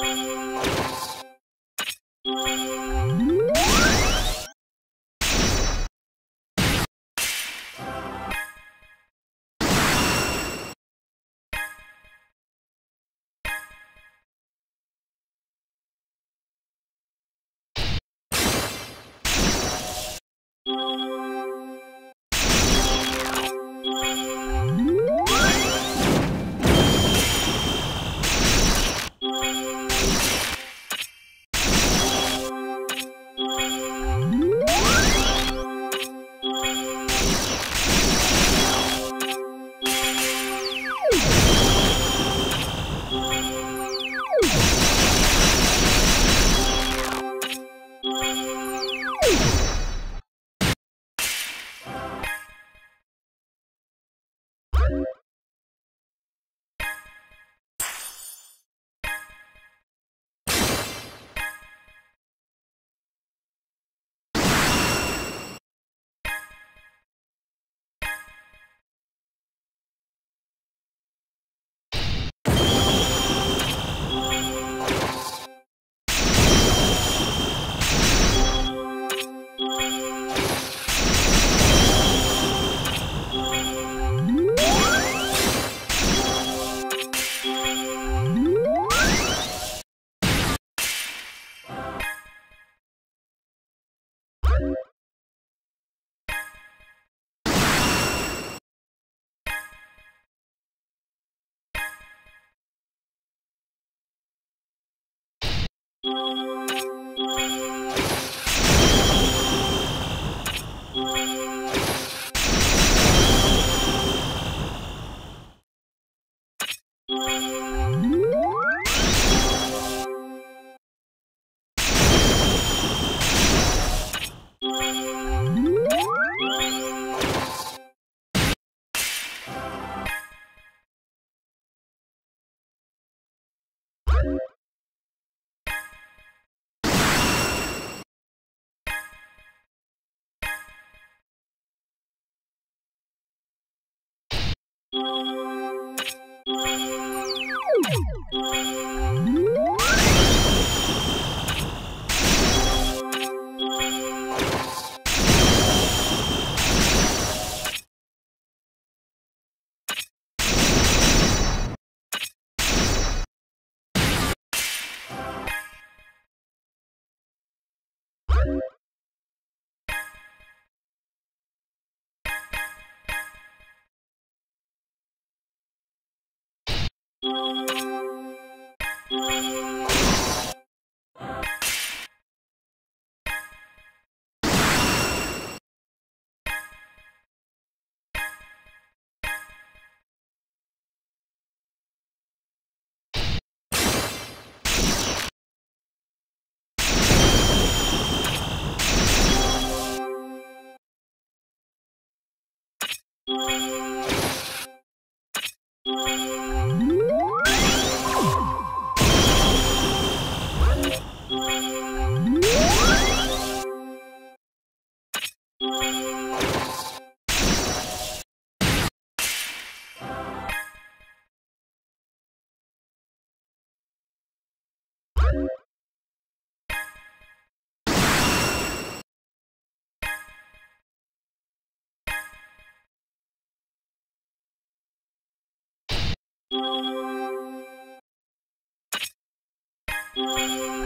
Bye. Thank you Música Música you Thank you.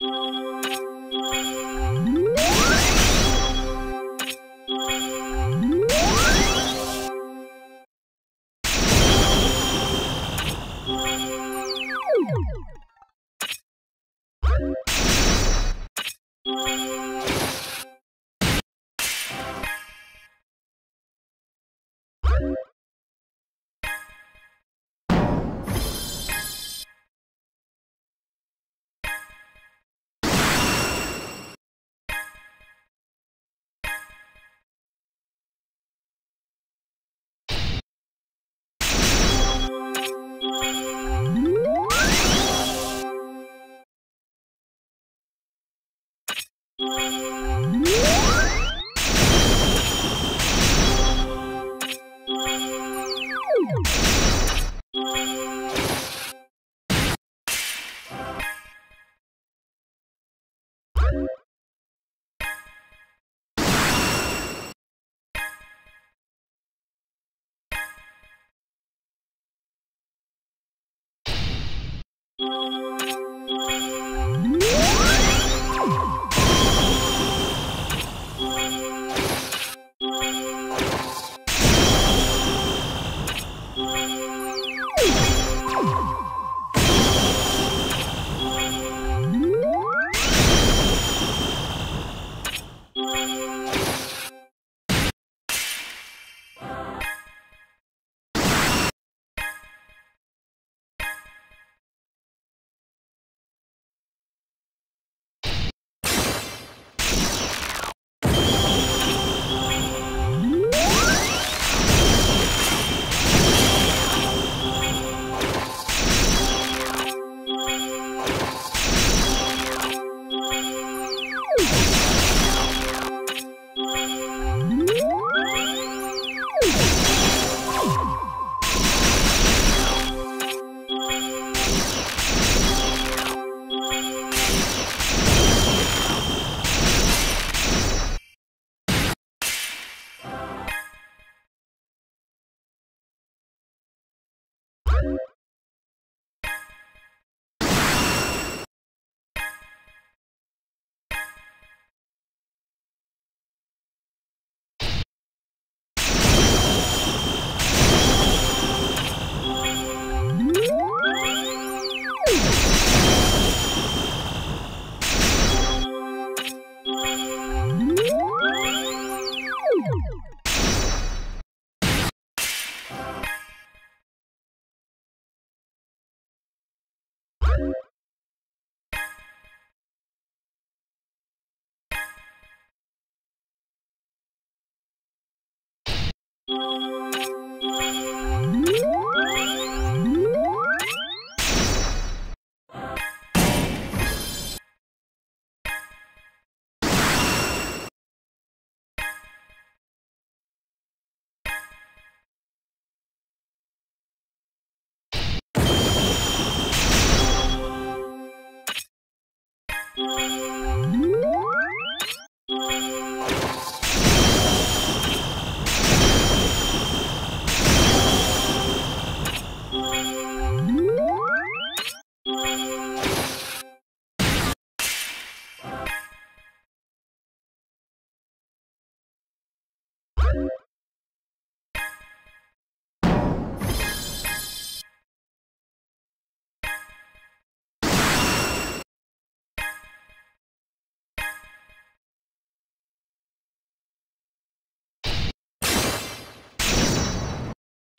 Música Thank you. Thank you.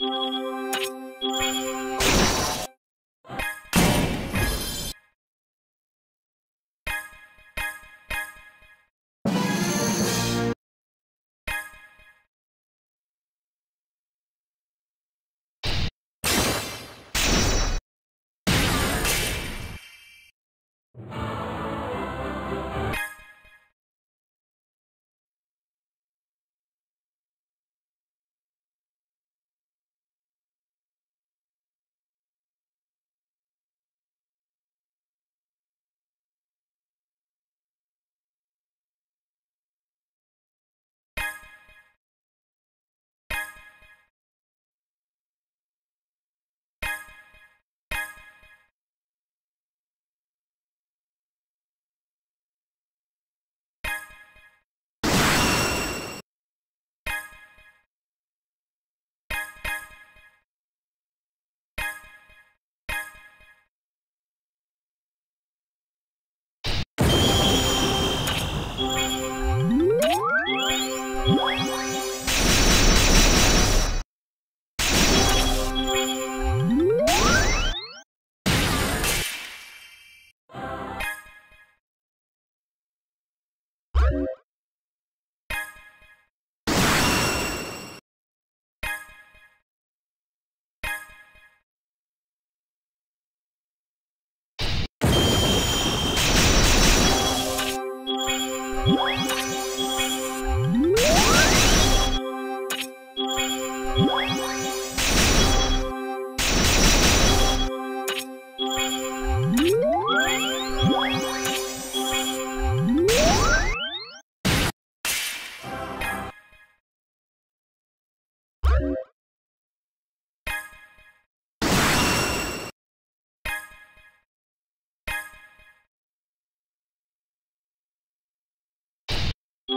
Música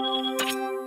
you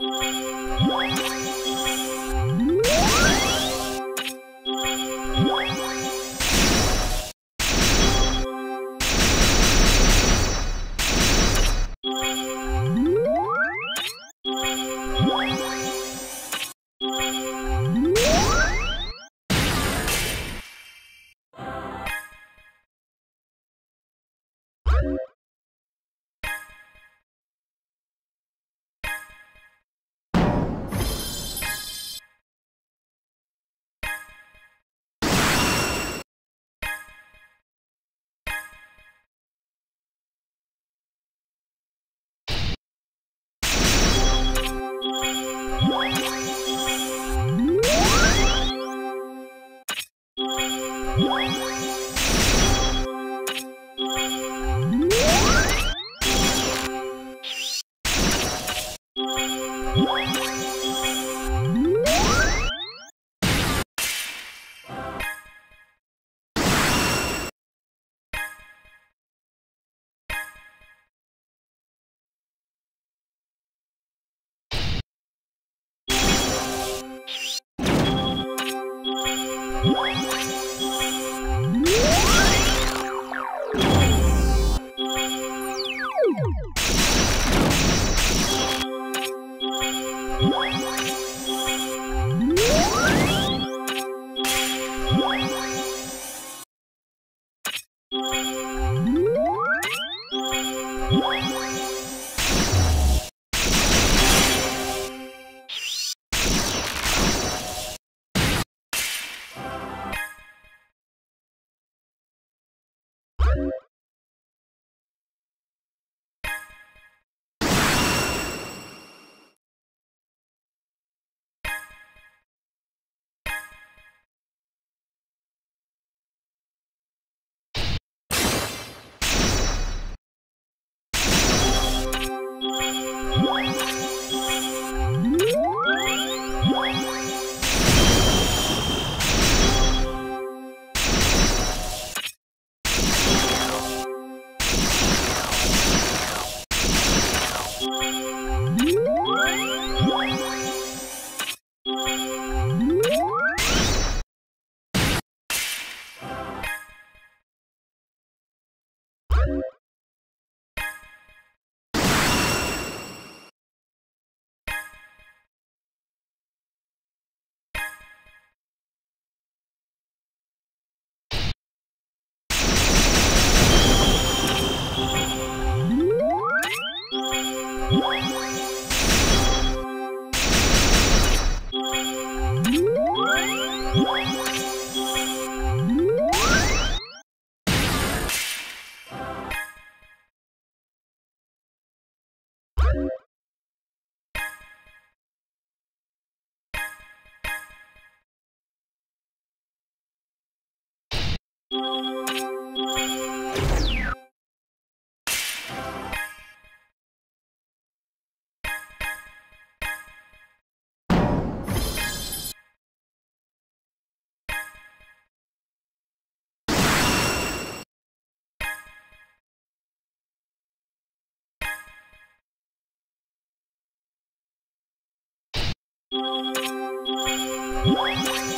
What?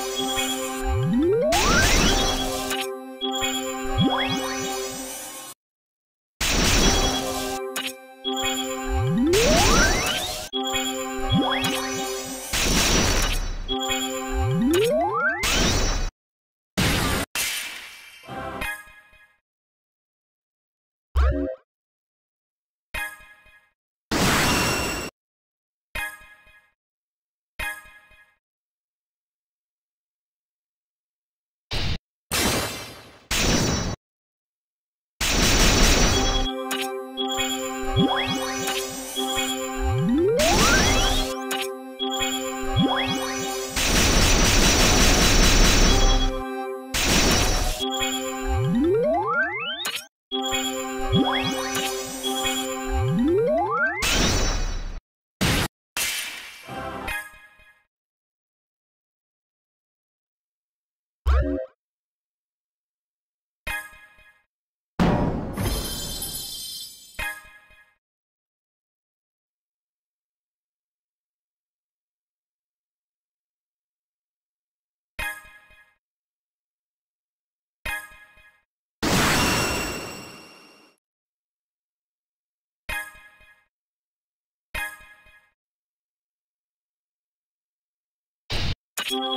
you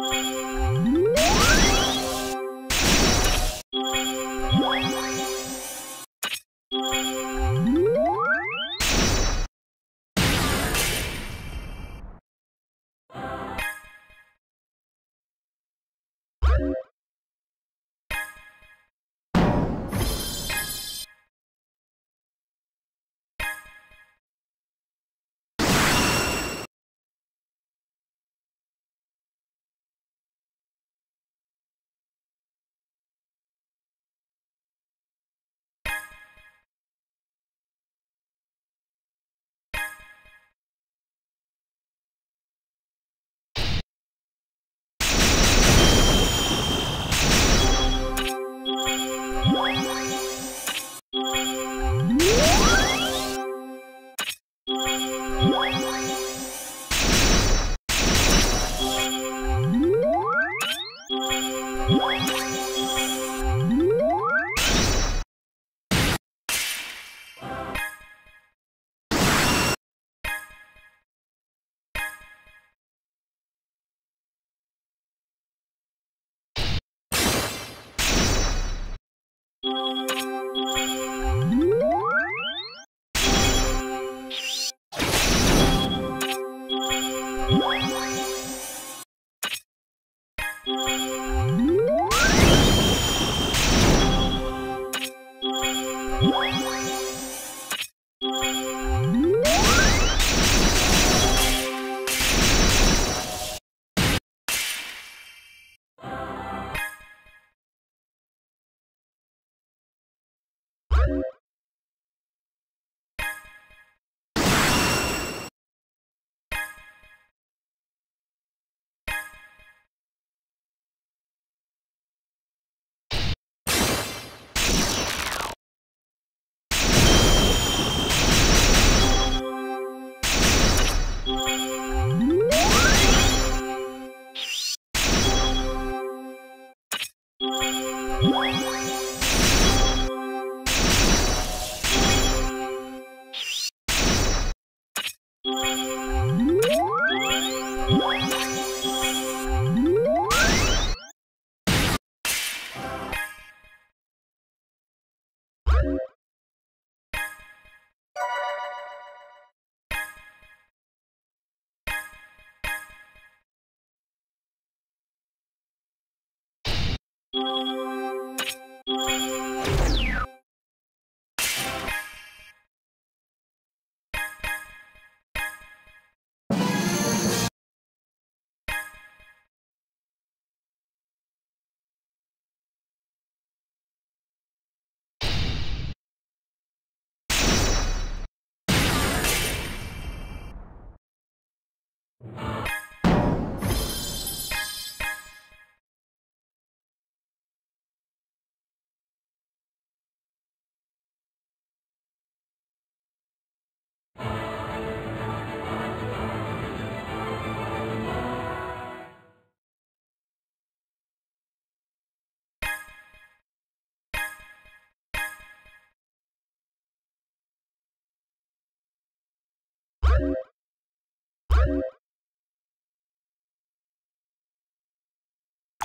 Bye. Música